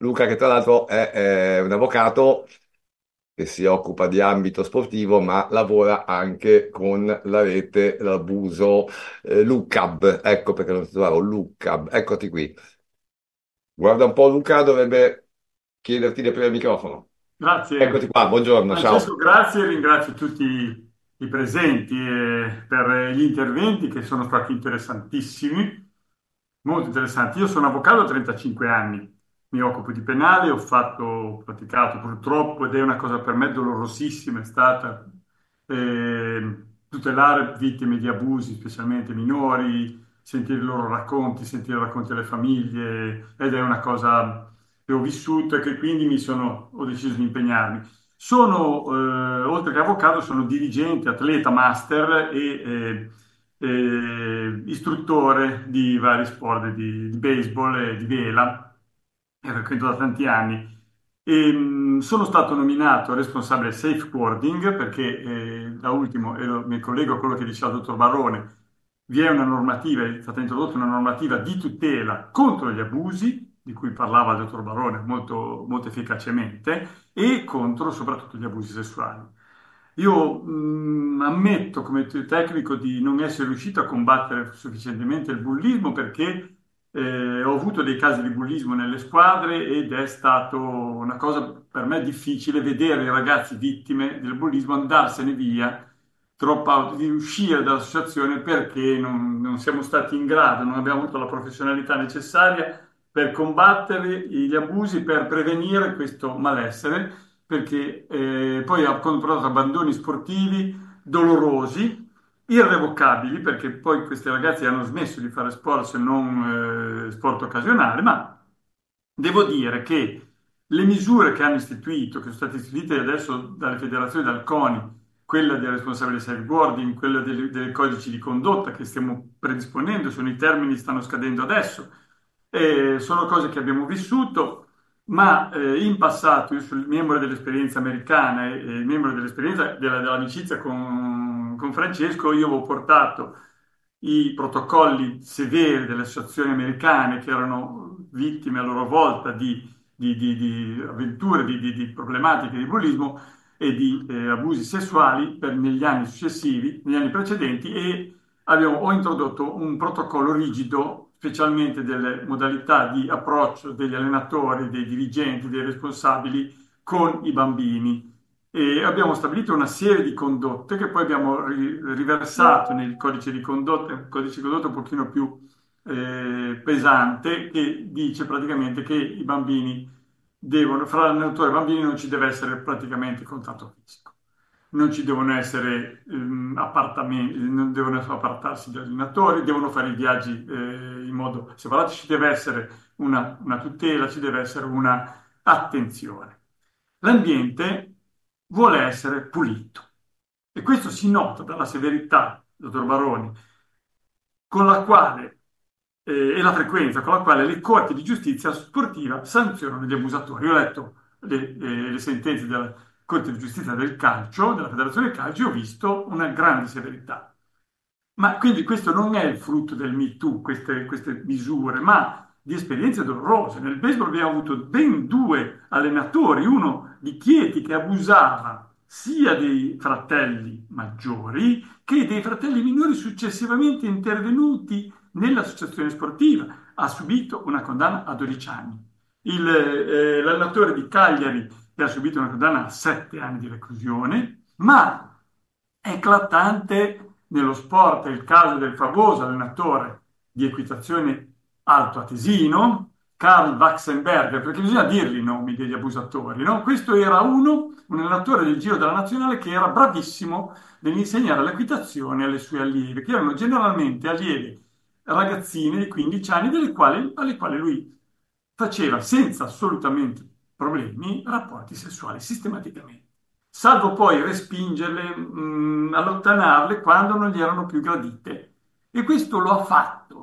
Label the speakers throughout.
Speaker 1: Luca, che tra l'altro è, è un avvocato che si occupa di ambito sportivo, ma lavora anche con la rete, l'abuso, eh, LUCAB, ecco perché non ti trovavo, LUCAB, eccoti qui. Guarda un po', Luca, dovrebbe chiederti di aprire il microfono. Eccoti
Speaker 2: Grazie
Speaker 1: qua, buongiorno,
Speaker 2: Francesco,
Speaker 1: ciao.
Speaker 2: grazie, ringrazio tutti i presenti eh, per gli interventi che sono stati interessantissimi, molto interessanti. Io sono avvocato da 35 anni, mi occupo di penale, ho fatto, ho praticato purtroppo, ed è una cosa per me dolorosissima, è stata eh, tutelare vittime di abusi, specialmente minori, sentire i loro racconti, sentire i racconti delle famiglie, ed è una cosa che ho vissuto e che quindi sono, ho deciso di impegnarmi. Sono, eh, oltre che avvocato, sono dirigente, atleta, master e eh, eh, istruttore di vari sport, di, di baseball e di vela, e frequento da tanti anni. E, mh, sono stato nominato responsabile safeguarding perché eh, da ultimo, e lo- mi collego a quello che diceva il dottor Barone, vi è una normativa, è stata introdotta una normativa di tutela contro gli abusi, di cui parlava il dottor Barone molto, molto efficacemente, e contro soprattutto gli abusi sessuali. Io mh, ammetto come te- tecnico di non essere riuscito a combattere sufficientemente il bullismo perché eh, ho avuto dei casi di bullismo nelle squadre ed è stato una cosa per me difficile vedere i ragazzi vittime del bullismo andarsene via out, di uscire dall'associazione perché non, non siamo stati in grado, non abbiamo avuto la professionalità necessaria per combattere gli abusi, per prevenire questo malessere, perché eh, poi ha comportato abbandoni sportivi dolorosi, irrevocabili, perché poi questi ragazzi hanno smesso di fare sport se non eh, sport occasionale, ma devo dire che le misure che hanno istituito, che sono state istituite adesso dalle federazioni, dal CONI, quella del responsabile safeguarding, quella dei, codici di condotta che stiamo predisponendo, sono i termini che stanno scadendo adesso, eh, sono cose che abbiamo vissuto, ma eh, in passato io sono membro dell'esperienza americana e, e membro dell'esperienza della- dell'amicizia con, con Francesco, io avevo portato i protocolli severi delle associazioni americane che erano vittime a loro volta di, di- di- di avventure, di, problematiche di bullismo e di eh, abusi sessuali per- negli anni successivi, negli anni precedenti e abbiamo, ho introdotto un protocollo rigido, specialmente delle modalità di approccio degli allenatori, dei dirigenti, dei responsabili con i bambini. E abbiamo stabilito una serie di condotte che poi abbiamo ri- riversato nel codice di condotta, un codice di condotta un pochino più eh, pesante, che dice praticamente che i bambini devono, fra l'allenatore e i bambini non ci deve essere praticamente contatto fisico non ci devono essere ehm, appartamenti, non devono appartarsi gli allenatori, devono fare i viaggi eh, in modo separato, ci deve essere una, una tutela, ci deve essere una attenzione. L'ambiente vuole essere pulito e questo si nota dalla severità, dottor Baroni, con la quale eh, e la frequenza con la quale le corti di giustizia sportiva sanzionano gli abusatori. Io ho letto le, eh, le sentenze della Corte di giustizia del calcio, della Federazione del Calcio, e ho visto una grande severità. Ma quindi questo non è il frutto del Me Too, queste, queste misure, ma di esperienze dolorose. Nel baseball abbiamo avuto ben due allenatori, uno di Chieti che abusava sia dei fratelli maggiori che dei fratelli minori successivamente intervenuti nell'associazione sportiva. Ha subito una condanna a 12 anni. Il, eh, l'allenatore di Cagliari che ha subito una condanna a 7 anni di reclusione, ma è eclatante nello sport il caso del famoso allenatore di equitazione alto atesino, Karl Waxenberger, perché bisogna dirgli i nomi degli abusatori, no? Questo era uno, un allenatore del Giro della Nazionale che era bravissimo nell'insegnare l'equitazione alle sue allievi, che erano generalmente allievi ragazzine di 15 anni, delle quali, alle quali lui faceva senza assolutamente problemi rapporti sessuali sistematicamente salvo poi respingerle, mh, allontanarle quando non gli erano più gradite. E questo lo ha fatto,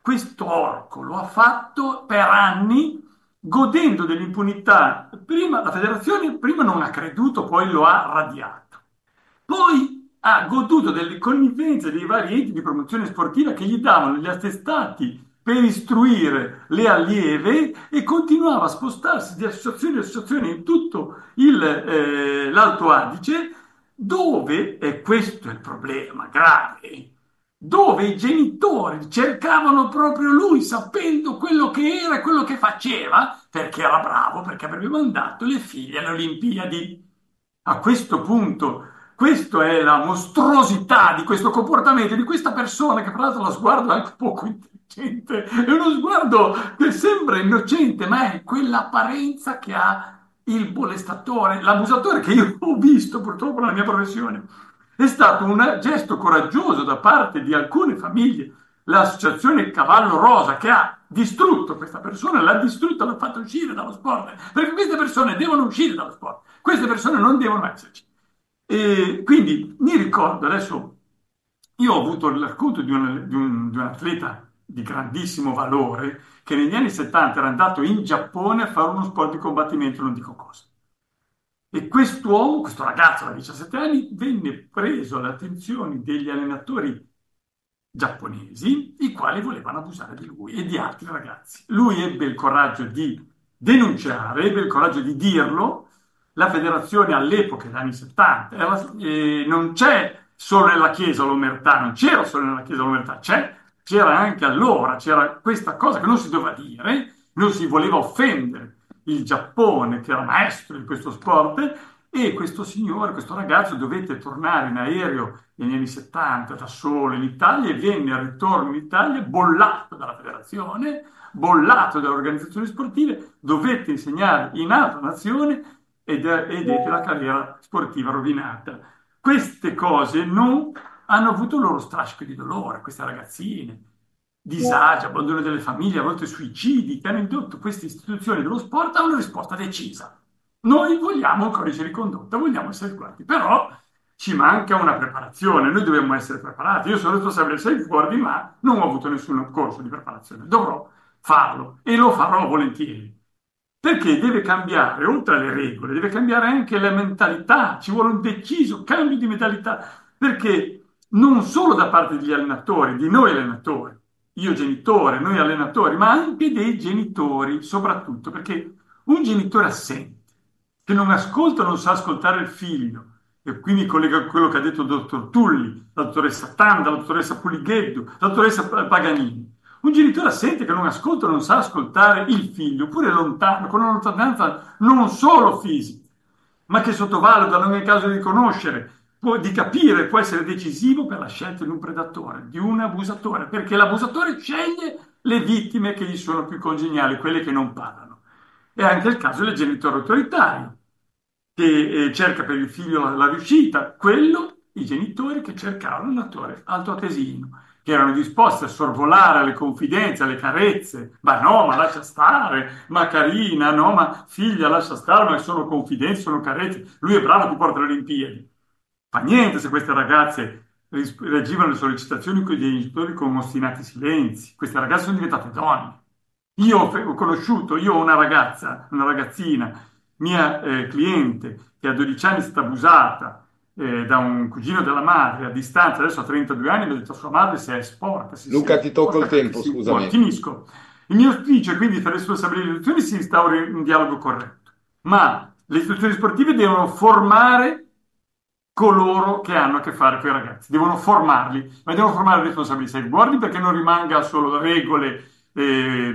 Speaker 2: questo orco lo ha fatto per anni, godendo dell'impunità. Prima la federazione prima non ha creduto, poi lo ha radiato. Poi ha goduto delle connivenze dei vari enti di promozione sportiva che gli davano gli attestati per istruire le allieve e continuava a spostarsi di associazione in associazione in tutto il, eh, l'Alto Adige, dove, e questo è il problema grave, dove i genitori cercavano proprio lui, sapendo quello che era e quello che faceva, perché era bravo, perché avrebbe mandato le figlie alle Olimpiadi. A questo punto, questa è la mostruosità di questo comportamento, di questa persona che fra l'altro lo sguardo è anche poco intelligente, è uno sguardo che sembra innocente, ma è quell'apparenza che ha il molestatore, l'abusadore che io ho visto purtroppo nella mia professione è stato un gesto coraggioso da parte di alcune famiglie, l'associazione Cavallo Rosa, che ha distrutto questa persona, l'ha distrutta, l'ha fatta uscire dallo sport, perché queste persone devono uscire dallo sport, queste persone non devono esserci. E quindi mi ricordo adesso, io ho avuto il racconto di un, di, un, di un atleta di grandissimo valore che negli anni 70 era andato in Giappone a fare uno sport di combattimento, non dico cosa. E quest'uomo, questo ragazzo da 17 anni, venne preso alle attenzioni degli allenatori giapponesi, i quali volevano abusare di lui e di altri ragazzi. Lui ebbe il coraggio di denunciare, ebbe il coraggio di dirlo. La federazione all'epoca, negli anni 70, era, eh, non c'è solo nella Chiesa l'omertà, non c'era solo nella Chiesa l'omertà, c'era anche allora, c'era questa cosa che non si doveva dire, non si voleva offendere il Giappone, che era maestro di questo sport, e questo signore, questo ragazzo, dovette tornare in aereo negli anni 70 da solo in Italia e venne al ritorno in Italia bollato dalla federazione, bollato dalle organizzazioni sportive, dovette insegnare in altra nazione ed, ed ebbe la carriera sportiva rovinata. Queste cose non hanno avuto il loro strascico di dolore, queste ragazzine, disagi, abbandono delle famiglie, a volte suicidi, che hanno indotto queste istituzioni dello sport a una risposta decisa. Noi vogliamo un codice di condotta, vogliamo essere guardi, però ci manca una preparazione, noi dobbiamo essere preparati. Io sono responsabile del Safe Guardi, ma non ho avuto nessun corso di preparazione, dovrò farlo e lo farò volentieri. Perché deve cambiare, oltre alle regole, deve cambiare anche la mentalità, ci vuole un deciso cambio di mentalità, perché non solo da parte degli allenatori, di noi allenatori, io genitore, noi allenatori, ma anche dei genitori, soprattutto perché un genitore assente, che non ascolta, non sa ascoltare il figlio, e quindi collega quello che ha detto il dottor Tulli, la dottoressa Tanda, la dottoressa Puligheddu, la dottoressa Paganini. Un genitore assente che non ascolta, non sa ascoltare il figlio, oppure lontano, con una lontananza non solo fisica, ma che sottovaluta, non è il caso di conoscere, può, di capire può essere decisivo per la scelta di un predatore, di un abusatore, perché l'abusatore sceglie le vittime che gli sono più congeniali, quelle che non parlano. È anche il caso del genitore autoritario, che eh, cerca per il figlio la, la, riuscita, quello, i genitori che cercavano un attore altoatesino, che erano disposti a sorvolare alle confidenze, alle carezze, ma no, ma lascia stare, ma carina, no, ma figlia lascia stare, ma sono confidenze, sono carezze, lui è bravo, ti porta alle Olimpiadi. Fa niente se queste ragazze reagivano alle sollecitazioni dei genitori con ostinati silenzi. Queste ragazze sono diventate donne. Io ho conosciuto, io ho una ragazza, una ragazzina, mia eh, cliente, che a 12 anni è stata abusata eh, da un cugino della madre a distanza, adesso ha 32 anni, mi ha detto a sua madre se è sporca. Se
Speaker 1: Luca, ti tocco il tempo, scusami.
Speaker 2: Finisco. Il mio auspicio è quindi per responsabilità delle istituzioni si instauri un dialogo corretto, ma le istituzioni sportive devono formare coloro che hanno a che fare con i ragazzi. Devono formarli, ma devono formare responsabili safeguarding perché non rimanga solo regole eh,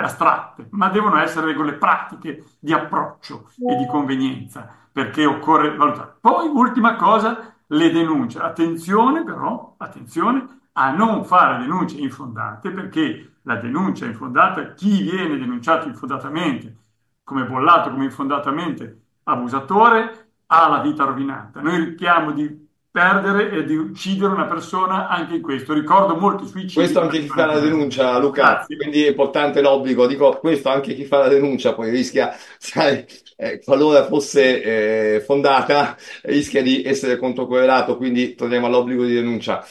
Speaker 2: astratte, ma devono essere regole pratiche di approccio e di convenienza, perché occorre valutare. Poi, ultima cosa, le denunce. Attenzione però, attenzione a non fare denunce infondate, perché la denuncia infondata, chi viene denunciato infondatamente, come bollato, come infondatamente abusatore, ha la vita rovinata. Noi rischiamo di perdere e di uccidere una persona anche in questo. Ricordo molti suicidi.
Speaker 1: Questo anche chi fa la denuncia, Luca, Grazie. quindi è importante l'obbligo. Dico questo anche chi fa la denuncia poi rischia, sai, eh, qualora fosse eh, fondata, rischia di essere controcorrelato, quindi torniamo all'obbligo di denuncia.